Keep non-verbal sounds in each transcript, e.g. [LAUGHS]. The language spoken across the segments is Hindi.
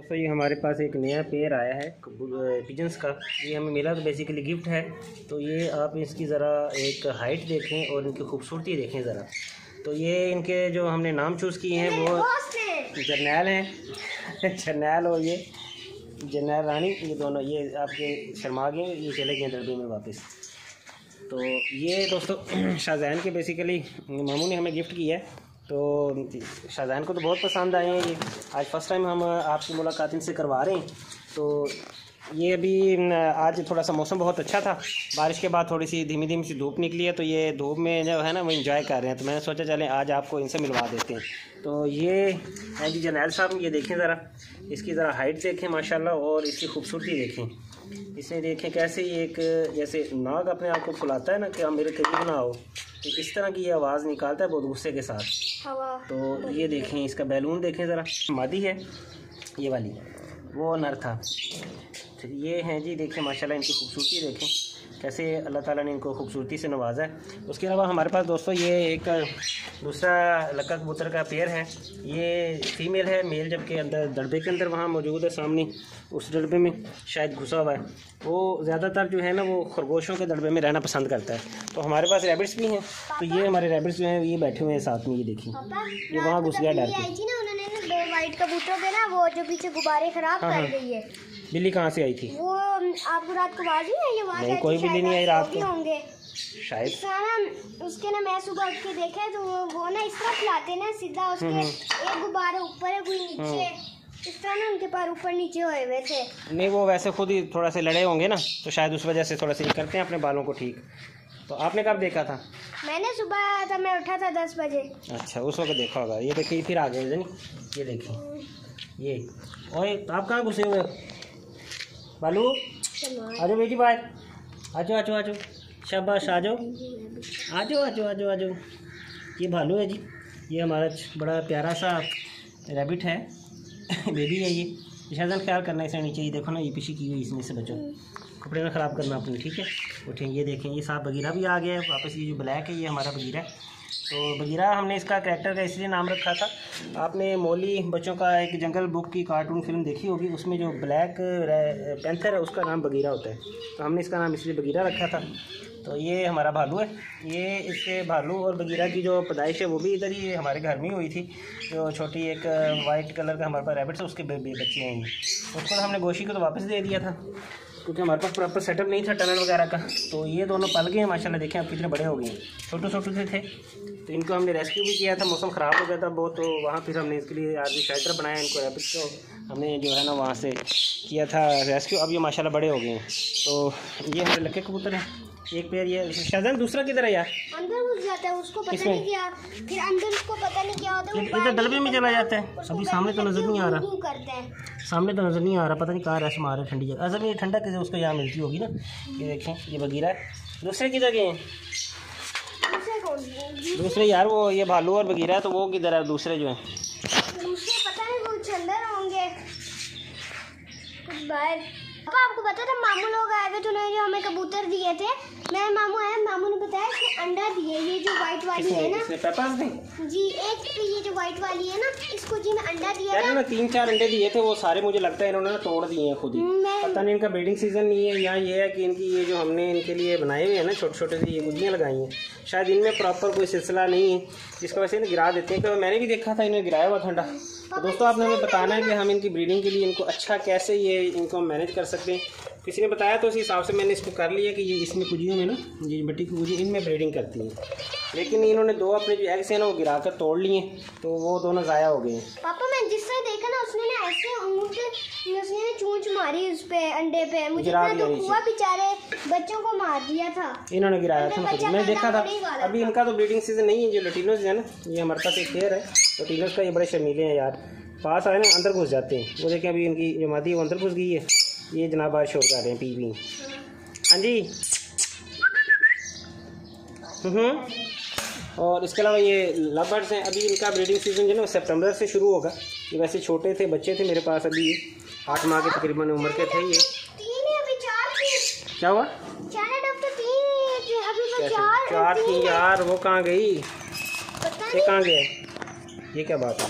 दोस्तों ये हमारे पास एक नया पेयर आया है पिजन्स का। ये हमें मिला तो बेसिकली गिफ्ट है। तो ये आप इसकी ज़रा एक हाइट देखें और इनकी खूबसूरती देखें ज़रा। तो ये इनके जो हमने नाम चूज़ किए हैं, वो जर्नैल हैं। [LAUGHS] जर्नैल और ये जर्नैल रानी, ये दोनों, ये आपके शर्मा गए, ये चले गए दरबे में वापस। तो ये दोस्तों, [CLEARS THROAT] शाहजहान के बेसिकली मामू ने हमें गिफ्ट किया है। तो शाहजहान को तो बहुत पसंद आए हैं ये। आज फ़र्स्ट टाइम हम आपकी मुलाकात इनसे करवा रहे हैं। तो ये अभी आज थोड़ा सा मौसम बहुत अच्छा था। बारिश के बाद थोड़ी सी धीमी धीमी सी धूप निकली है तो ये धूप में जो है ना, वो इन्जॉय कर रहे हैं। तो मैंने सोचा, चलें, आज आपको इनसे मिलवा देते हैं। तो ये है जी जनैल साहब, ये देखें ज़रा। इसकी ज़रा हाइट देखें, माशाल्लाह, और इसकी खूबसूरती देखें। इसे देखें कैसे ये एक, जैसे नाग अपने आप को फुलाता है ना, कि मेरे करीब ना हो। तो इस तरह की ये आवाज़ निकालता है बहुत गुस्से के साथ। तो ये देखें इसका बैलून देखें ज़रा। मादी है ये वाली। वो नर था। तो ये हैं जी देखें माशाल्लाह इनकी खूबसूरती देखें। कैसे अल्लाह ताला ने इनको खूबसूरती से नवाजा है। उसके अलावा हमारे पास दोस्तों ये एक दूसरा लक्का कबूतर का पेयर है। ये फीमेल है मेल जबकि अंदर दड़बे के अंदर वहाँ मौजूद है सामने उस डड़बे में शायद घुसा हुआ है। वो ज़्यादातर जो है ना वो खरगोशों के दड़बे में रहना पसंद करता है। तो हमारे पास रैबिट्स भी हैं। तो ये हमारे रैबिट्स जो हैं ये बैठे हुए हैं साथ में ये देखिए। ये वहाँ घुस गया डर के। वाइट कबूतरों के ना वो जो पीछे गुब्बारे खराब हाँ, कर हाँ। गई है। बिल्ली कहाँ से आई थी? वो आपको रात को बाजी है ये नहीं कोई बिल्ली नहीं आई रात को। होंगे। शायद। ना उसके ना मैं सुबह उठ के देखा तो वो ना इस तरह खिलाते ना सीधा उसके हम्म, एक गुब्बारे ऊपर है कोई नीचे। इस तरह ना उनके पैर ऊपर नीचे हुए हुए थे। नहीं वो वैसे खुद ही थोड़ा से लड़े होंगे ना तो शायद उस वजह से थोड़ा सा ये करते हैं अपने बालों को ठीक। तो आपने कब देखा था? मैंने सुबह आया था मैं उठा था दस बजे। अच्छा उस वक्त देखा होगा। ये देखिए फिर आ गए ये देखिए। ये। और आप कहाँ घुसे हुए बालू? आ जाओ बेटी बाहर आ जाओ आ जाओ आ जाओ शाबाश आ जाओ आ जाओ आ जाओ आ जाओ आ जाओ ये भालू है जी। ये हमारा बड़ा प्यारा सा रैबिट है। [LAUGHS] बेबी है ये। शायद ख्याल करना इसे नीचे। ये देखो ना ये पीछे की हुई इसमें से बचो। कपड़े में ख़राब करना अपनी ठीक है? उठें ये देखें ये साफ़ बगीरा भी आ गया है। वापस ये जो ब्लैक है ये हमारा बगीरा है। बगीरा हमने इसका कैरेक्टर का इसलिए नाम रखा था। आपने मोली, बच्चों का एक जंगल बुक की कार्टून फ़िल्म देखी होगी, उसमें जो ब्लैक पेंथर है, उसका नाम बगीरा होता है। तो हमने इसका नाम इसलिए बगीरा रखा था। तो ये हमारा भालू है। ये इसके भालू और बगीरा की जो पैदाइश है, वो भी इधर ही हमारे घर में ही हुई थी। जो छोटी एक वाइट कलर का हमारे पास रैबिट है, उसके बच्चे हैं ये। उसको तो हमने गोशी को तो वापस दे दिया था। क्योंकि हमारे पास प्रॉपर सेटअप नहीं था टनल वगैरह का तो ये दोनों पल गए हैं, माशाल्लाह देखें आप कितने बड़े हो गए हैं। छोटे छोटे से थे। तो इनको हमने रेस्क्यू भी किया था, मौसम ख़राब हो गया था बहुत तो वहाँ फिर हमने इसके लिए भी शेल्टर बनाया, इनको रेपिड को हमने जो है ना वहाँ से किया था रेस्क्यू अब ये माशाला बड़े हो गए हैं। तो ये हमारे लक्के कबूतर हैं। एक पेयर ये शाहजहान दूसरा किधर है यार? अंदर घुस जाता है उसको पता नहीं क्या फिर अंदर उसको पता नहीं क्या होता है इधर दलबे में चला जाता है। अभी सामने तो नज़र नहीं आ रहा। सामने तो नज़र नहीं आ रहा पता नहीं कहाँ रैस मार ठंडी जगह। असल में ये ठंडा कैसे उसको यहाँ मिलती होगी ना। ये देखें ये बगीरा है। दूसरे किधर गए? हैं? दूसरे दूसरे यार वो ये भालू और बगीरा है तो वो किधर है? दूसरे जो है। दूसरे पता नहीं कुछ अंदर होंगे। कुछ बाहर। पापा आपको पता था मामू लोग आए थे तो उन्होंने जो हमें कबूतर दिए थे मेरे मामू आए मामू ने बताया कि अंडा दिए ये जो व्हाइट वाली है ना। पेपर्स दी जी एक ये जो व्हाइट वाली है ना इसको जी मैं अंडा दिया था। ना तीन चार अंडे दिए थे वो सारे मुझे लगता है इन्होंने तोड़ दिए हैं खुद ही। पता नहीं इनका ब्रीडिंग सीज़न नहीं है यहाँ ये है कि इनकी ये जो हमने इनके लिए बनाए हुए हैं ना छोटे छोटे से ये गुदियाँ लगाई हैं। शायद इनमें प्रॉपर कोई सिलसिला नहीं है जिसकी वजह से इन्हें गिरा देते हैं। तो मैंने भी देखा था इन्हें गिराया हुआ ठंडा तो दोस्तों आपने हमें बताना है कि हम इनकी ब्रीडिंग के लिए इनको अच्छा कैसे ये इनको मैनेज कर सकते हैं। किसी ने बताया तो उस हिसाब से मैंने इसको कर लिया कि ये इसमें कुजियों में ना ये मिट्टी की कुजी इनमें ब्रीडिंग करती हैं। लेकिन इन्होंने दो अपने जो एग्स हैं ना वो गिरा कर तोड़ लिए तो वो दोनों ज़ाया हो गए हैं। पापा मैं जिससे देखा ना उसने ना ऐसे ऊँट उसने ना चूंच मारी उस पे अंडे पे। मुझे नीचे। हुआ बेचारे बच्चों को मार दिया था। इन्होंने गिराया था मैंने देखा था। अभी इनका तो ब्रीडिंग सीज़न नहीं है जो लटीनोज है ना ये हमारे पास एक पेयर है। लटीनोज का ये बड़े शर्मीले हैं यार। पास आए ना अंदर घुस जाते हैं। वो देखें अभी इनकी जो मादी है वो अंदर घुस गई है। ये जनाब बाहर शोर कर रहे हैं पी पी। हाँ जी। हम्म। और इसके अलावा ये लव बर्ड्स हैं। अभी इनका ब्रीडिंग सीज़न जो है ना सितंबर से शुरू होगा। ये वैसे छोटे थे बच्चे थे मेरे पास अभी। आठ माह के तकरीबन उम्र के थे ये। क्या हुआ? तो तो? चार थी यार वो कहाँ गई? ये कहाँ गए ये क्या बात है?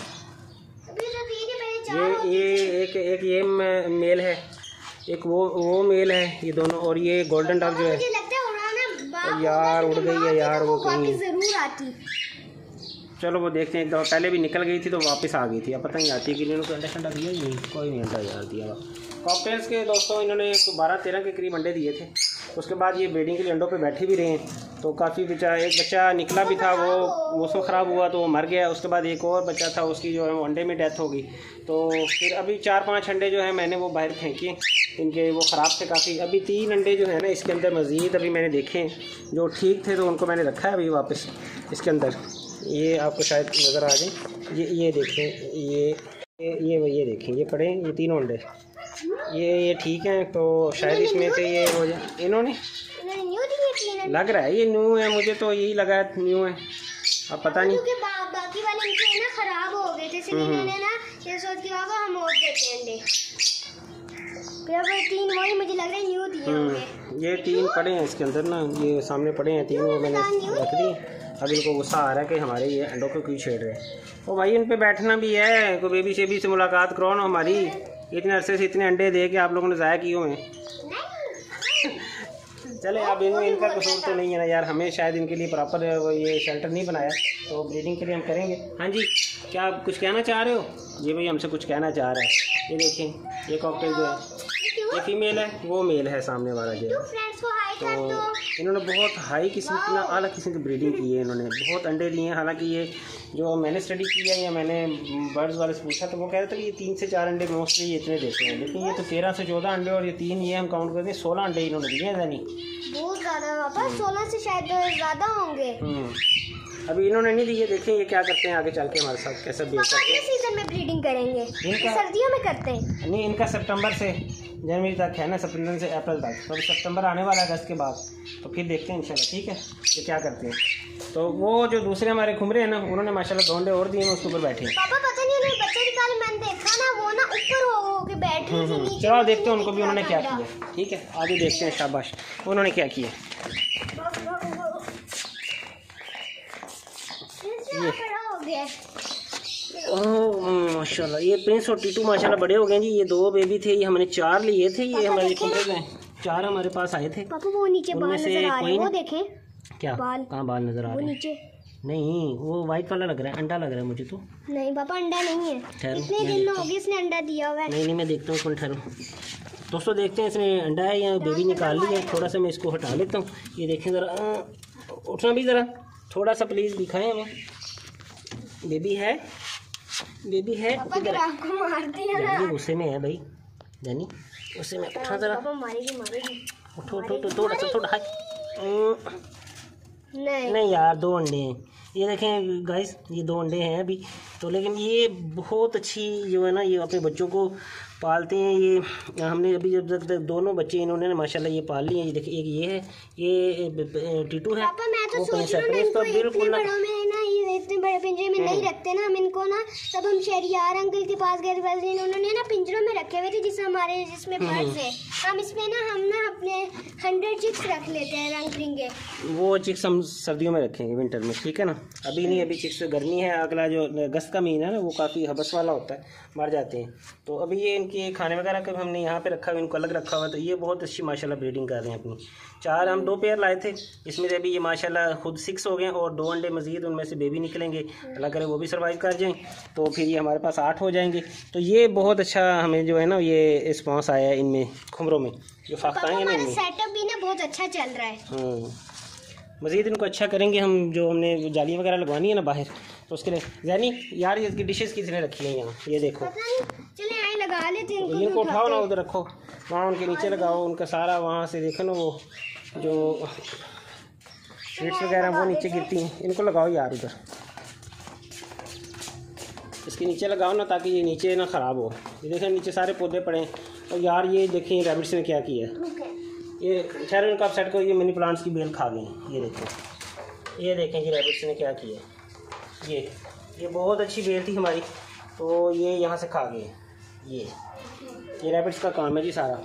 तो ये ये एक एक ये मेल है। एक वो वो मेल है ये दोनों और ये गोल्डन डॉग जो है। यार, उड़ गई है यार, वो कहीं। चलो वो देखते हैं एक दफ़ा पहले भी निकल गई थी तो वापस आ गई थी। अब पता नहीं आती कि नहीं उनको अंडा शंडा दिया ही नहीं कोई नहीं अंडा यार दिया कॉकटेल्स के दोस्तों इन्होंने बारह तेरह के करीब अंडे दिए थे। उसके बाद ये बेडिंग के लिए अंडों पर बैठे भी रहे हैं। तो काफ़ी बच्चा एक बच्चा निकला भी था, वो मौसम ख़राब हुआ तो वो मर गया, उसके बाद एक और बच्चा था, उसकी जो है वो अंडे में डेथ हो गई। तो फिर अभी चार पाँच अंडे जो है मैंने वो बाहर फेंके, इनके वो ख़राब थे काफ़ी। अभी तीन अंडे जो है ना, इसके अंदर मज़ीद अभी मैंने देखे, जो ठीक थे तो उनको मैंने रखा है अभी वापस, इसके अंदर। ये आपको शायद नज़र आ जाए ये ये देखें, ये ये ये देखें, ये पड़े, ये तीनों अंडे। ये ये ठीक हैं तो शायद इसमें से ये हो जाए। इन्होंने? लग रहा है ये न्यू है मुझे तो यही लगा है न्यू है। अब पता नहीं। क्योंकि बा, बाकी वाले इनके ना खराब हो गए थे इसलिए हम्म। मैंने ना ये सोच के होगा हम और देते हैं अंडे। फिर ये तीन वही मुझे लग रहा है न्यू दिए होंगे। हम्म, ये तीन पड़े हैं इसके अंदर ना ये सामने पड़े हैं तीन वो मैंने रख दिए। अब इनको गुस्सा आ रहा है कि हमारे ये अंडों को क्यों छेड़ रहे हैं। ओ भाई इन पे बैठना भी है कोई बेबी शेबी से मुलाकात करो ना हमारी। इतने अरसे से इतने अंडे दे के आप लोगों ने ज़ाया किए हुए हैं। चले अब इन, इनका कसूर तो नहीं है ना यार। हमें शायद इनके लिए प्रॉपर ये शेल्टर नहीं बनाया। तो ब्रीडिंग के लिए हम करेंगे। हाँ जी क्या आप कुछ कहना चाह रहे हो? ये भाई हमसे कुछ कहना चाह रहा है। ये देखें ये कॉकटेल जो है ये फीमेल है वो मेल है सामने वाला जो है। तो इन्होंने बहुत हाई किस्म की ना अला किस्म की ब्रीडिंग की है इन्होंने। बहुत अंडे दिए हैं। हालाँकि ये जो मैंने स्टडी किया या मैंने बर्ड्स वाले से पूछा तो वो कह रहे थे कि ये तीन से चार अंडे मोस्टली ये इतने देते हैं। लेकिन ये तो तेरह से चौदह अंडे और ये तीन ये हम काउंट करते हैं सोलह अंडे इन्होंने दिए हैं दैनी बहुत ज़्यादा पापा। सोलह से शायद ज़्यादा होंगे। हम्म। अभी इन्होंने नहीं दिए देखें ये क्या करते हैं आगे चल के हमारे साथ कैसे बेच सकते सीज़न में ब्रीडिंग करेंगे। इनका- सर्दियों में करते हैं हैं। नहीं इनका सितंबर से। जनवरी तक है ना सितंबर से अप्रैल तक तो सितंबर आने वाला है अगस्त के बाद तो फिर देखते हैं इंशाल्लाह ठीक है ये क्या करते हैं तो वो जो दूसरे हमारे खुमरे हैं ना उन्होंने माशाल्लाह दो और दिए हैं उसके ऊपर बैठे पापा पता नहीं उन्हें बच्चे निकाले मैंने देखा ना वो ना ऊपर हो हो के बैठ रही थी नीचे चलो देखते हैं उनको भी उन्होंने क्या किया ठीक है आगे देखते हैं शाबाश उन्होंने क्या किया ये हो ओह माशाल्लाह ये प्रिंस और टीटू माशाल्लाह बड़े हो गए जी ये दो बेबी थे ये हमने चार लिए थे ये हमारे चार हमारे पास आए थे। पापा वो नीचे बाल नज़र आ रहे हैं वो देखें। क्या? बाल। कहाँ बाल नज़र आ रहे हैं? नहीं वो वाइट वाला लग रहा है अंडा लग रहा है मुझे तो। नहीं पापा अंडा नहीं है। इतने दिन हो। गए इसने अंडा दिया हुआ है। नहीं नहीं मैं देखता हूँ ठहरो। दोस्तों देखते हैं इसने अंडा है या बेबी निकाल ली है थोड़ा सा मैं इसको हटा लेता हूँ। ये देखें ज़रा उठना भी ज़रा थोड़ा सा प्लीज़ दिखाएँ हमें। बेबी है। बेबी है। गुस्से में है भाई। जानी गुस्से में उठा ज़रा। पापा मारेगी मारेगी। उठो उठो उठो थोड़ा सा थोड़ा नहीं। नहीं। यार दो अंडे हैं। ये देखें गाइस ये दो अंडे हैं अभी। तो लेकिन ये बहुत अच्छी जो है ना ये अपने बच्चों को पालते हैं। ये हमने अभी जब तक दोनों बच्चे इन्होंने ना माशाल्लाह ये पाल लिए हैं। ये देखिए एक ये है ये टीटू है। पापा मैं तो वो सोच रही ना तो बिल्कुल ना इतने बड़े पिंजरे में नहीं रखते ना हम इनको ना तब हम शहरियार अंकल के पास गए थे उन्होंने ना पिंजरों में रखे हुए थे जिससे हमारे जिसमें बर्ड्स है। हम इसमें ना हम ना अपने हंड्रेड चिक्स रख लेते हैं रंग बिरंगे। वो चिक्स हम सर्दियों में रखेंगे विंटर में ठीक है ना? अभी नहीं अभी चिक्स गर्मी है अगला जो अगस्त का महीना है ना वो काफ़ी हबस वाला होता है मर जाते हैं। तो अभी ये इनके खाने वगैरह का हमने यहाँ पे रखा हुआ इनको अलग रखा हुआ तो ये बहुत अच्छी माशाल्लाह ब्रीडिंग कर रहे हैं अपनी। चार हम दो पेयर लाए थे इसमें से अभी ये माशाल्लाह खुद सिक्स हो गए और दो अंडे मजीद उनमें से बेबी निकलेंगे अल्लाह करे वो भी सर्वाइव कर जाएँ तो फिर ये हमारे पास आठ हो जाएँगे। तो ये बहुत अच्छा हमें जो है ना ये रिस्पॉन्स आया है इनमें खुमरों में जो फाख्ता हैं ना इनमें। सेटअप भी ना बहुत अच्छा चल रहा है। हाँ। मज़ीद इनको अच्छा करेंगे हम जो हमने जालियाँ वगैरह लगवानी है ना बाहर तो उसके लिए जैनी यार ये इसकी डिशेस किसने रखी हैं यहाँ? ये देखो। चले आए लगा लेते हैं इनको इनको उठाओ ना उधर रखो वहाँ उनके नीचे लगाओ उनका सारा वहाँ से देखो ना वो जो स्वीट्स वगैरह वो नीचे गिरती हैं इनको लगाओ यार उधर। इसके नीचे लगाओ ना ताकि ये नीचे ना ख़राब हो। ये देखें नीचे सारे पौधे पड़े हैं। और यार ये देखें रैबिट्स ने क्या किया। ये ठहरे उनका अपसेट को ये मनी प्लांट्स की बेल खा गए ये देखें। ये देखें कि रैबिट्स ने क्या किया ये ये बहुत अच्छी बेल थी हमारी। तो ये यहाँ से खा गए ये ये रैबिट्स का काम है जी सारा।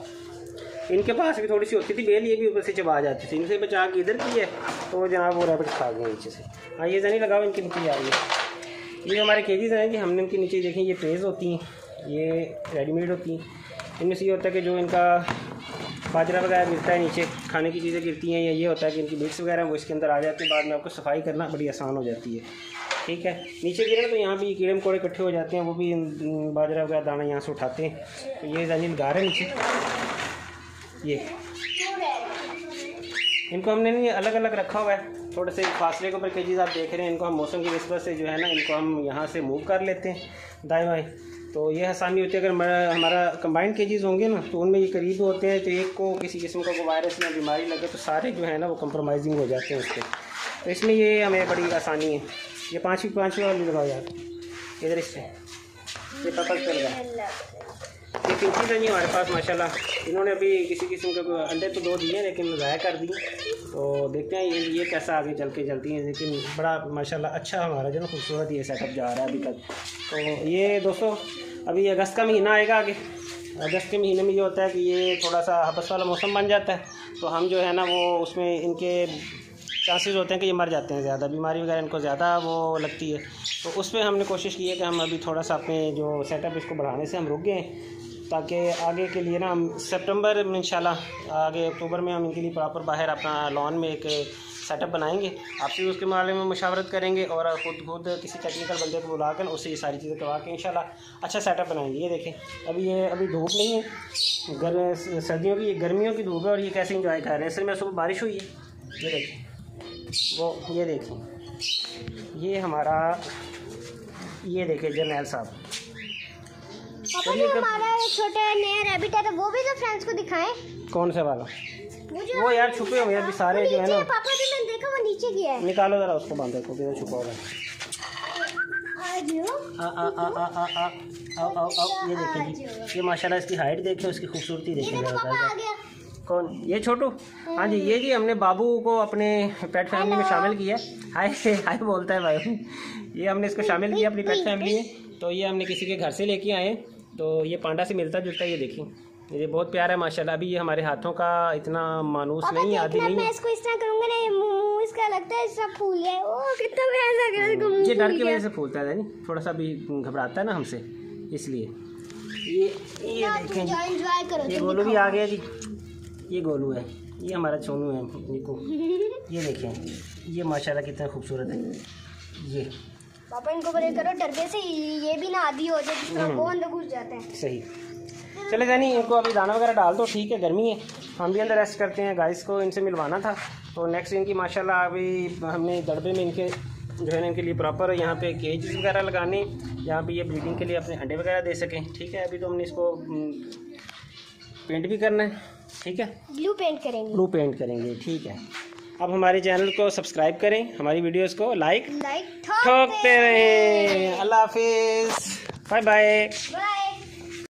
इनके पास भी थोड़ी सी होती थी बेल ये भी ऊपर से चबा जाती थी। इनसे बचा के इधर की है। तो जनाब वो रैबिट्स खा गए नीचे से। हाँ ये जनी लगाओ इनकी नीचे आ रही है। ये हमारे केजीज हैं कि हमने इनके नीचे देखें, ये ट्रेज होती हैं, ये रेडीमेड होती हैं। इनमें से ये होता है कि जो इनका बाजरा वगैरह गिरता है नीचे, खाने की चीज़ें गिरती हैं या ये होता है कि इनकी मिक्स वगैरह वो इसके अंदर आ जाती है, बाद में आपको सफ़ाई करना बड़ी आसान हो जाती है। ठीक है? नीचे गिरे तो यहाँ भी कीड़े मकोड़े इकट्ठे हो जाते हैं, वो भी बाजरा वगैरह दाना यहाँ से उठाते हैं। तो ये जानी गा रहे नीचे। ये। इनको हमने नहीं अलग अलग रखा हुआ है। थोड़े से फासले के ऊपर केजीज आप देख रहे हैं, इनको हम मौसम की नस्बत से जो है ना, इनको हम यहाँ से मूव कर लेते हैं, दाएँ बाएँ। तो ये आसानी होती है, अगर हमारा कंबाइंड केजीज होंगे ना तो उनमें ये करीब होते हैं तो एक को किसी किस्म का वायरस या बीमारी लगे तो सारे जो है ना, वो कंप्रोमाइजिंग हो जाते हैं उसके। तो इसमें ये हमें बड़ी आसानी है। ये पाँचवीं पाँचवीं वाली लगाओ यार। इधर इससे ये पर्पल पे लगा ये पिंची नहीं, हमारे पास माशाल्लाह, इन्होंने अभी किसी किस्म के अंडे तो दो दिए, लेकिन ज़ाया कर दिए तो देखते हैं ये ये कैसा आगे चल के चलती हैं, लेकिन बड़ा माशाल्लाह अच्छा हमारा जो ना खूबसूरत ये सेटअप जा रहा है अभी तक। तो ये दोस्तों, अभी अगस्त का महीना आएगा आगे। अगस्त के महीने में ये होता है कि ये थोड़ा सा हबस वाला मौसम बन जाता है। तो हम जो है ना, वो उसमें इनके चांसेस होते हैं कि ये मर जाते हैं ज़्यादा, बीमारी वगैरह इनको ज़्यादा वो लगती है। तो उस पर हमने कोशिश की है कि हम अभी थोड़ा सा अपने जो सेटअप इसको बढ़ाने से हम रुक गए ताकि आगे के लिए ना हम सितंबर में इंशाल्लाह, आगे अक्टूबर में हम इनके लिए प्रॉपर बाहर अपना लॉन में एक सेटअप बनाएँगे। आपसे उसके मामले में मशावरत करेंगे और ख़ुद खुद किसी टेक्निकल बंदे को बुलाकर उससे ये सारी चीज़ें करवा के इंशाल्लाह अच्छा सेटअप बनाएँगे। ये देखें, अभी ये अभी धूप नहीं है। गर सर्दियों की गर्मियों की धूप है और ये कैसे इंजॉय कर रहे हैं। असल में सुबह बारिश हुई है। ये देखें, वो ये देखें, ये हमारा ये देखें जर्नैल साहब। पापा जो हमारा छोटे नया रैबिट है तो वो भी तो फ्रेंड्स को दिखाएँ। कौन सा वाला? वो यार छुपे हुए अभी सारे जो है ना। पापा जी मैंने देखा वो नीचे गया है। निकालो जरा उसको बांधो को किधर छुपा हुआ है। आ आ आ आ आ आ आओ आओ आओ ये देखें ये माशाल्लाह इसकी हाइट देखें उसकी खूबसूरती देखें तो कौन? ये छोटू? हाँ जी ये जी हमने बाबू को अपने पेट फैमिली में शामिल किया हाय हाय बोलता है भाई। ये हमने इसको शामिल किया अपनी पेट फैमिली में। तो ये हमने किसी के घर से लेके आए तो ये पांडा से मिलता जुलता ये देखिए ये बहुत प्यारा है माशाल्लाह। अभी ये हमारे हाथों का इतना मानूस नहीं आदि नहीं मैं इसको इस तरह करूँगा ना ये मुँह इसका लगता है सब फूल है। ओ कितना प्यारा लग रहा है ये डर की वजह से फूलता है नहीं थोड़ा सा भी घबराता है ना हमसे इसलिए। ये ये देखें एंजॉय करो ये गोलू भी आ गया जी। ये गोलू है ये हमारा सोनू है निको [LAUGHS] ये देखें ये माशाल्लाह कितना खूबसूरत है। ये। पापा इनको बड़े करो डरने से ये भी ना आदि हो जाए जिसका हम्म। वो अंदर घुस जाते हैं। सही। चले जानी इनको अभी दाना वगैरह डाल दो ठीक है गर्मी है। हम भी अंदर रेस्ट करते हैं गाइस को इनसे मिलवाना था। तो नेक्स्ट इनकी माशाल्लाह अभी हमने दड़बे में इनके जो है ना इनके लिए प्रॉपर यहाँ पे केज वगैरह लगाने यहाँ पे ये ब्रीडिंग के लिए अपने अंडे वगैरह दे सकें। ठीक है अभी तो हमने इसको पेंट भी करना है ठीक है? ब्लू पेंट करेंगे। ब्लू पेंट करेंगे ठीक है। अब हमारे चैनल को सब्सक्राइब करें हमारी वीडियोस को लाइक ठोकते रहें। अल्लाह हाफिज़। Bye bye.